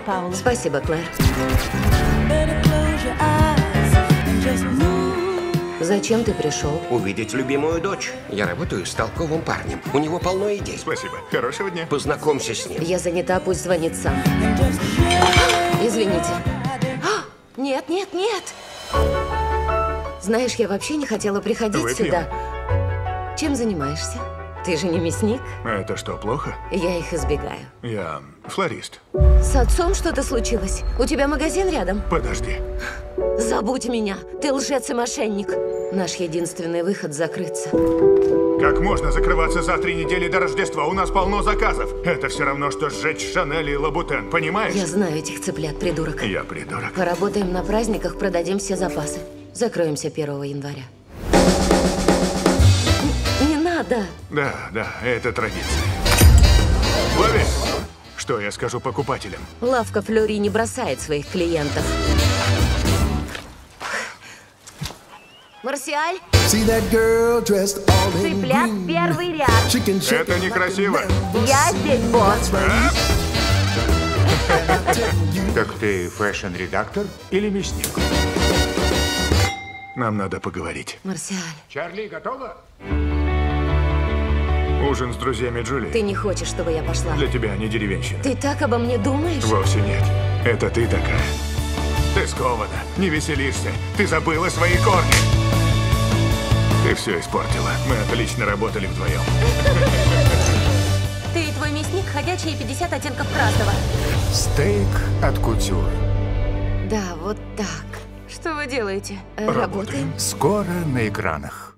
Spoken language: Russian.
Паула. Спасибо, Клэр. Зачем ты пришел? Увидеть любимую дочь. Я работаю с толковым парнем. У него полно идей. Спасибо. Хорошего дня. Познакомься с ним. Я занята, пусть звонит сам. Извините. А, Нет, нет, нет. Знаешь, я вообще не хотела приходить Выпьем. сюда. Чем занимаешься? Ты же не мясник. Это что, плохо? Я их избегаю. Я флорист. С отцом что-то случилось? У тебя магазин рядом? Подожди. Забудь меня. Ты лжец и мошенник. Наш единственный выход закрыться. Как можно закрываться за три недели до Рождества? У нас полно заказов. Это все равно, что сжечь Шанель и Лабутен, понимаешь? Я знаю этих цыплят, придурок. Я придурок. Поработаем на праздниках, продадим все запасы. Закроемся 1 января. Надо. Да, да, это традиция. Лови! Что я скажу покупателям? Лавка Флори не бросает своих клиентов. Марсиаль, цыплят первый ряд. Это некрасиво. Я здесь босс. Так ты fashion -редактор или мясник? Нам надо поговорить. Марсиаль, Чарли, готова? Ужин с друзьями Джули. ты не хочешь, чтобы я пошла? Для тебя не деревенщина. Ты так обо мне думаешь? Вовсе нет. Это ты такая. Ты скована, не веселишься. Ты забыла свои корни. Ты все испортила. Мы отлично работали вдвоем. Ты и твой мясник – ходячие 50 оттенков красного. Стейк от кутюр. Да, вот так. Что вы делаете? Э, Работаем. Скоро на экранах.